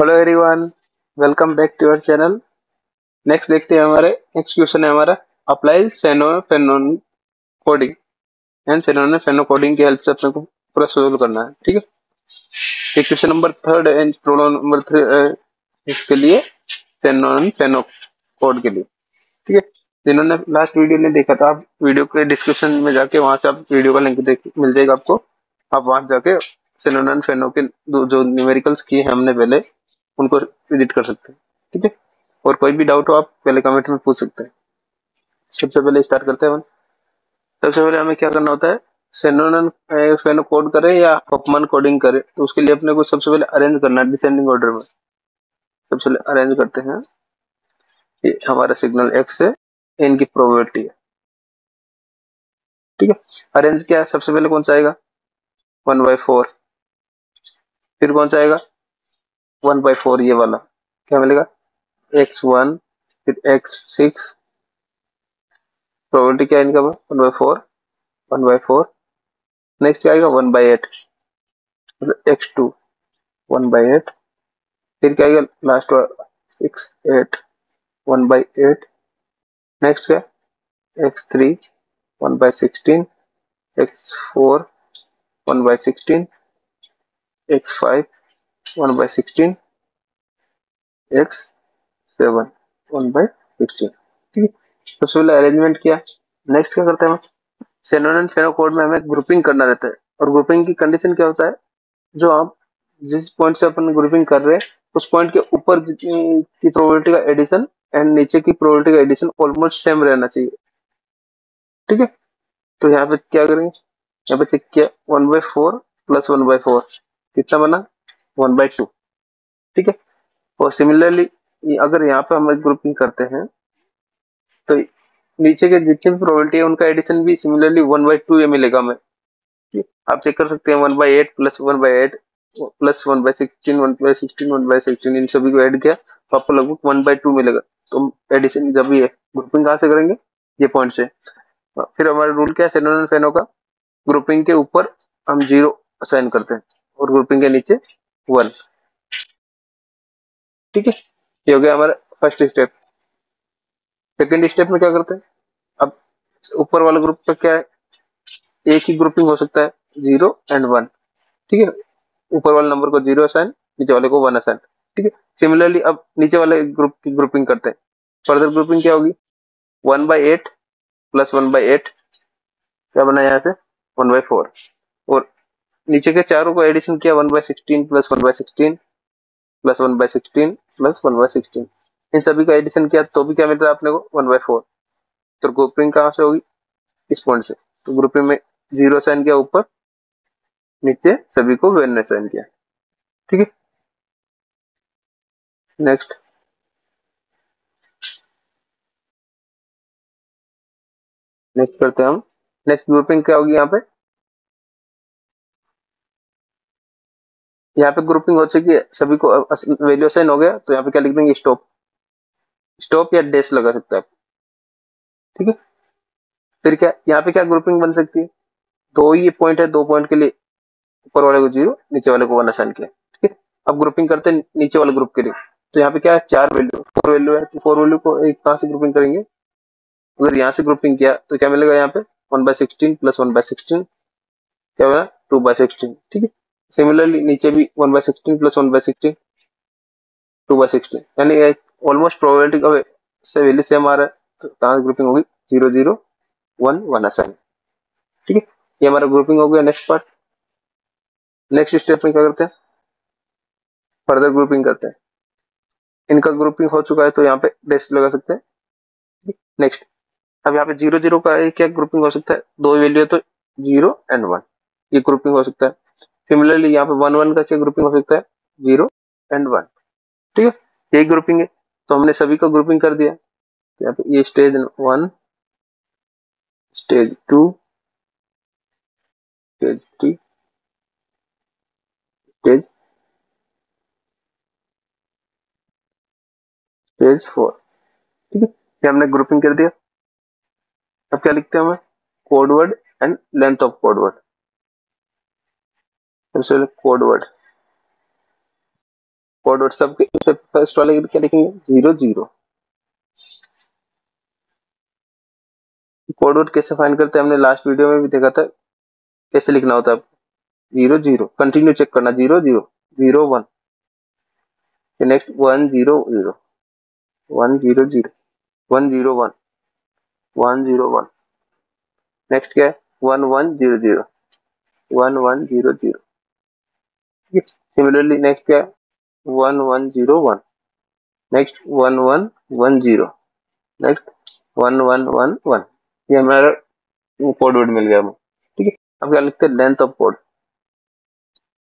Hello everyone welcome back to your channel next देखते हैं हमारे नेक्स्ट क्वेश्चन है हमारा अप्लाई सेनो फेनोन कोडिंग एंड सेनो फेनो कोडिंग की हेल्प से अपने को पूरा सोल्व करना है, ठीक है? Question number third and problem number three इसके लिए सेनोन फेनो कोड के लिए, ठीक है? जिन्होंने लास्ट वीडियो ने देखा था, आप वीडियो के डिस्क्रिप्शन में जाके वहाँ से आप वीडियो का लिंक देख, मिल जाएगा आपको। आप वहाँ जाके सेनोन फेनो के जो न्यूमेरिकल्स किए हैं हमने पहले उनको एडिट कर सकते हैं, ठीक है? और कोई भी डाउट हो आप पहले कमेंट में पूछ सकते हैं। सबसे पहले स्टार्ट करते हैं सबसे पहले हमें क्या करना होता है? सेनोनन फेनो कोड करें या हॉपमन कोडिंग करें। तो उसके लिए अपने को सबसे पहले अरेंज करना है डिसेंडिंग ऑर्डर में। सबसे पहले अरेंज करते हैं। ये हमारा सिग्नल एक्स है इनकी प्रोबेबिलिटी है। ठीक है? अरेंज क्या है, सबसे पहले कौन सा आएगा? वन बाई फोर फिर कौन सा आएगा? वन बाई फोर ये वाला। क्या मिलेगा? एक्स वन, फिर एक्स सिक्स प्रोबेबिलिटी क्या इनका one by four, one by four. Next क्या आएगा? One by eight. X two one by eight. फिर क्या आएगा? Last six eight one by eight. Next क्या? X three one by sixteen. X four one by sixteen. X five one by sixteen x seven one by sixteen ठीक है? सबसे पहले arrangement किया। Next क्या करते हैं हम? सेनोन फेनो कोड में हमें ग्रुपिंग करना रहता है। और ग्रुपिंग की कंडीशन क्या होता है? जो आप जिस पॉइंट से अपन ग्रुपिंग कर रहे हैं, उस पॉइंट के ऊपर की प्रोबेबिलिटी का एडिशन एंड नीचे की प्रोबेबिलिटी का एडिशन ऑलमोस्ट सेम रहना चाहिए। ठीक है? तो यहाँ पे क्या करेंगे? यहाँ पे चेक किया। One by four plus one by four कितना बना? वन बाई टू ठीक है? और सिमिलरली अगर यहाँ पे हम ग्रुपिंग करते हैं तो नीचे के जितनी भी प्रोबेबिलिटी है, उनका एडिशन भी सिमिलरली वन बाई टू मिलेगा हमें। आप चेक कर सकते हैं one by eight plus one by eight plus one by sixteen one by sixteen one by sixteen इन सभी को ऐड किया तो आपको लगभग वन बाई टू मिलेगा। तो एडिशन जब भी है ग्रुपिंग कहाँ से करेंगे? ये पॉइंट से। फिर हमारा रूल क्या है? सेनोन फेनो का। ग्रुपिंग के ऊपर हम ज़ीरो असाइन करते हैं, और ग्रुपिंग के नीचे वन ठीक है, ये हो गया हमारा फ़र्स्ट स्टेप सेकेंड स्टेप में क्या करते हैं? अब ऊपर वाले ग्रुप पे क्या है? एक ही ग्रुपिंग हो सकता है ज़ीरो एंड वन ठीक है? ऊपर वाले नंबर को ज़ीरो असाइन नीचे वाले को वन असाइन ठीक है? सिमिलरली अब नीचे वाले ग्रुप की ग्रुपिंग करते हैं. फर्दर ग्रुपिंग क्या होगी? One by eight plus one by eight क्या बना यहाँ से? वन बाई फोर और नीचे के चारों को एडिशन किया one by sixteen plus one by sixteen plus one by sixteen plus one by sixteen इन सभी का एडिशन किया तो भी क्या मिल रहा है अपने को? वन बाई फोर तो ग्रुपिंग कहाँ से होगी? इस पॉइंट से। तो ग्रुपिंग में ज़ीरो साइन किया ऊपर, नीचे सभी को वेन ने साइन किया। ठीक है? नेक्स्ट नेक्स्ट करते हैं हम। नेक्स्ट ग्रुपिंग क्या होगी यहाँ पे? यहाँ पे ग्रुपिंग हो चुकी है सभी को वैल्यू साइन हो गया तो यहाँ पे क्या लिख देंगे? स्टॉप स्टॉप या डेस लगा सकते हैं आप। ठीक है? फिर क्या, यहाँ पे क्या ग्रुपिंग बन सकती है? दो ही पॉइंट है, दो पॉइंट के लिए ऊपर वाले को ज़ीरो नीचे वाले को वन असाइन किया। ठीक है? अब ग्रुपिंग करते हैं नीचे वाले ग्रुप के लिए। तो यहाँ पे क्या है? चार वैल्यू फोर वैल्यू है तो फोर वैल्यू को एक कहाँ से ग्रुपिंग करेंगे? अगर यहाँ से ग्रुपिंग किया तो क्या मिलेगा यहाँ पे? One by sixteen plus one by sixteen क्या मिला टू बाय सिक्सटीन ठीक है? सिमिलरली नीचे भी one by sixteen plus one by sixteen two by sixteen यानी ऑलमोस्ट प्रोबेबिलिटी का से वैल्यू सेम आ रहा है तो कहाँ ग्रुपिंग होगी zero zero one one assign ठीक है? ये हमारा ग्रुपिंग हो गया नेक्स्ट पार्ट नेक्स्ट स्टेप में क्या करते हैं? फर्दर ग्रुपिंग करते हैं. इनका ग्रुपिंग हो चुका है तो यहाँ पे डेस लगा सकते हैं. नेक्स्ट अब यहाँ पे ज़ीरो ज़ीरो का क्या ग्रुपिंग हो सकता है? दो वैल्यू है तो ज़ीरो एंड वन ये ग्रुपिंग हो सकता है. सिमिलरली यहाँ पे वन वन का क्या ग्रुपिंग हो सकता है ज़ीरो एंड वन ठीक है? यही ग्रुपिंग है। तो हमने सभी का ग्रुपिंग कर दिया। यहाँ पे ये stage one stage two stage three stage stage four ठीक है? ये हमने ग्रुपिंग कर दिया। अब क्या लिखते हैं हमें? Code word and length of code word सबसे कोडवर्ड कोड वर्ड सबके सब फ़र्स्ट वाले क्या लिखेंगे? ज़ीरो ज़ीरो कोड वर्ड कैसे फाइंड करते हैं? हमने लास्ट वीडियो में भी देखा था। कैसे लिखना होता है ज़ीरो ज़ीरो कंटिन्यू चेक करना। Zero zero zero one next one zero zero one zero zero one zero one one zero one next क्या है? One one zero zero one one zero zero similarly next क्या one one zero one next one one one zero next one one one one ये हमारा code word मिल गया हमें। ठीक है? अब क्या लिखते हैं? Length of code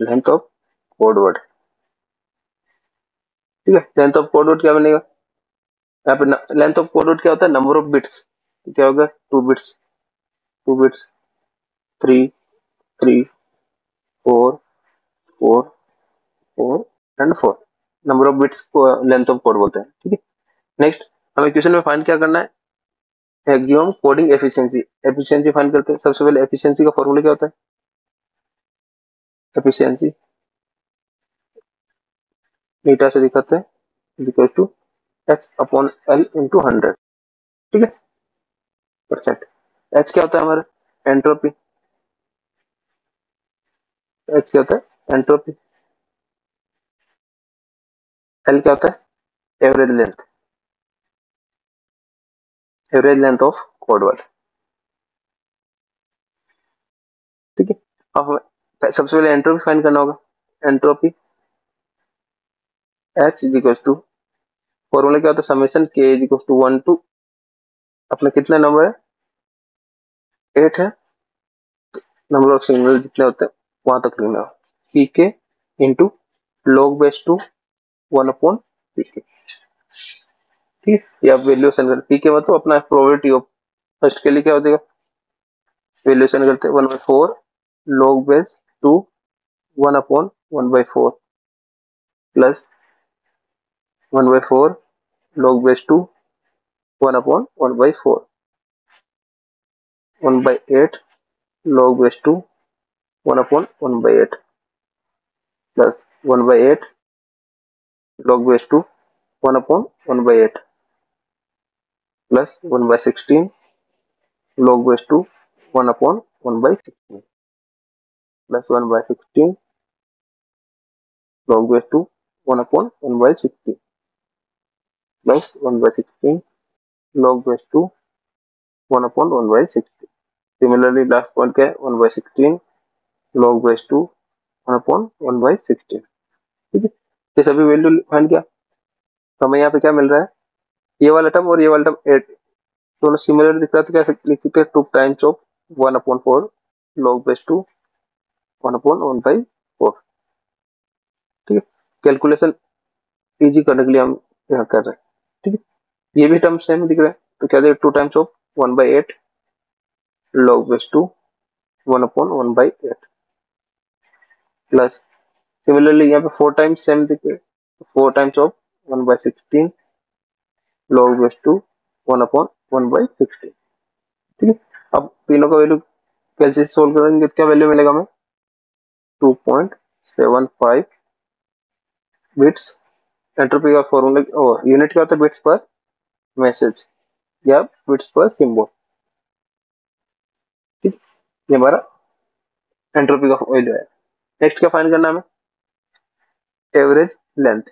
length of code word ठीक है? लेंथ ऑफ़ कोड वर्ड क्या बनेगा? यहाँ पे लेंथ ऑफ़ कोड वर्ड क्या होता है? नंबर ऑफ़ बिट्स क्या होगा? Two bits two bits three three four four four and four number of bits को लेंथ ऑफ़ कोड बोलते हैं, ठीक है? नेक्स्ट हमें क्वेश्चन में फाइंड क्या करना है? Maximum coding efficiency efficiency find करते हैं। सबसे पहले एफिशिएंसी का फॉर्मूला क्या होता है? एफिशिएंसी मीटर से दिखाते हैं। Equal to H upon L into hundred ठीक है? परसेंट एच क्या होता है हमारा? एंट्रोपी एच क्या होता है? एंट्रोपी। एल क्या होता है? Average length average length of code word ठीक है? अब सबसे पहले एंट्रोपी फाइंड करना होगा। Entropy H is to formula क्या होता है? समेशन के इज़ टू वन टू अपना कितना नंबर है? एट है। नंबर ऑफ़ सिग्नल जितने होते हैं, वहाँ तक लिखना p k into log base two one upon p ठीक, या वैल्यूएशन कर पी के मतलब अपना प्रोबेबिलिटी ऑफ़ फ़र्स्ट के लिए क्या हो? जाएगा वैल्यूएशन करते हैं one by four log base two one upon one by four plus one by four log base two one upon one by four one by eight log base two one upon one by eight plus one by eight log base two one upon one by eight plus one by sixteen log base two one upon one by sixteen plus one by sixteen log base two one upon one by sixteen plus one by sixteen log base two one upon one by sixteen similarly last point क्या है one by sixteen log base two upon one by sixteen ठीक है? ये सभी value find किया। तो हमें यहाँ पे क्या मिल रहा है? ये वाला टर्म और ये वाला टर्म एट दोनों सिमिलर दिख रहा है तो क्या लिख सकते two times of one upon four log base two one upon one by four ठीक है? कैलकुलेशन इजी करने के लिए हम यहाँ कर रहे हैं। ठीक है? ये भी टर्म सेम दिख रहा है। तो क्या देगा two times of one by eight log base two one upon one by eight plus similarly यहाँ पे फोर टाइम्स सेम दिख four times of one by sixteen log base two one upon one by sixteen ठीक है? अब तीनों का value कैसे solve करेंगे? क्या वैल्यू मिलेगा हमें? Two point seven five bits entropy का फॉर्मूला यूनिट क्या होता बिट्स पर मैसेज या बिट्स पर सिंबल ठीक? ये हमारा एंट्रोपी का वैल्यू है। नेक्स्ट क्या फाइंड करना हमें? Average length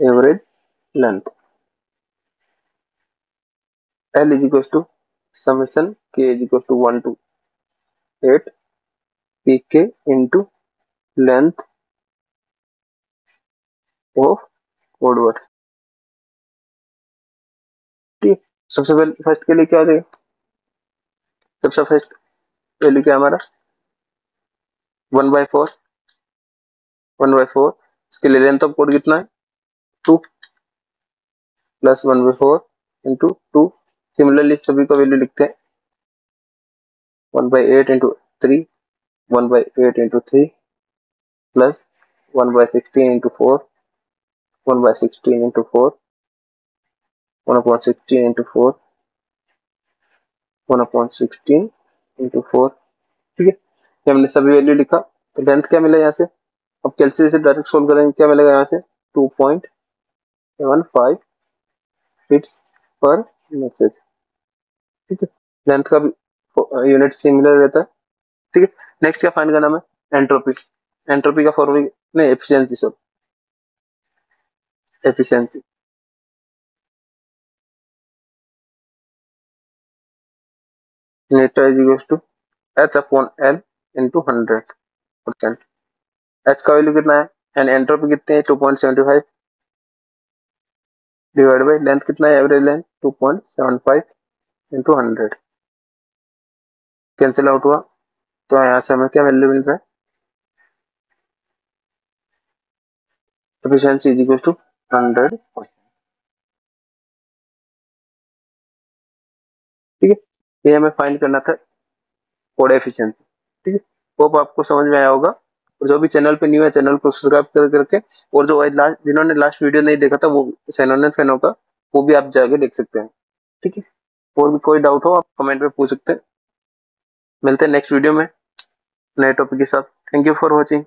average length L is equals to summation, K is equals to 1 to 8 pk into length of code word ठीक, सबसे पहले फ़र्स्ट के लिए क्या हो जाएगा सबसे फ़र्स्ट वैल्यू क्या हमारा? One by four one by four इसके लिए लेंथ ऑफ़ कोड कितना है? Two plus one by four into two similarly सभी का वैल्यू लिखते हैं. One by eight into three one by eight into three plus one by sixteen into four one by sixteen into four one upon sixteen into four one upon sixteen into four ठीक है? हमने सभी value लिखा तो length क्या मिला यहाँ से? अब कैलसी से डायरेक्ट सोल्व करेंगे, क्या मिलेगा यहाँ से? Two point seven five bits per message ठीक है? लेंथ का भी यूनिट सिमिलर रहता है, ठीक है? नेक्स्ट क्या फाइंड करना है एंट्रोपी एंट्रोपी का फॉर्मूला नहीं एफिशिएंसी सब एफिशिएंसी नेटा is equal to H upon L into hundred percent H का वैल्यू कितना है? एंड एंट्रोपी कितने हैं? Two point seventy five divide by length कितना है? Average length two point seven five into hundred cancel out हुआ। तो यहाँ से हमें क्या वैल्यू मिल रहा है? Efficiency is equal to 100 ठीक है? ये हमें फाइंड करना था कोड एफिशिएंसी ठीक है? होप आपको समझ में आया होगा। और जो भी चैनल पे न्यू है चैनल को सब्सक्राइब कर करके, और जो लास्ट जिन्होंने लास्ट वीडियो नहीं देखा था, वो सैनोन फैनो का वो भी आप जाके देख सकते हैं, ठीक है? और भी कोई डाउट हो, आप कमेंट में पूछ सकते हैं। मिलते हैं नेक्स्ट वीडियो में, नए टॉपिक के साथ। Thank you for watching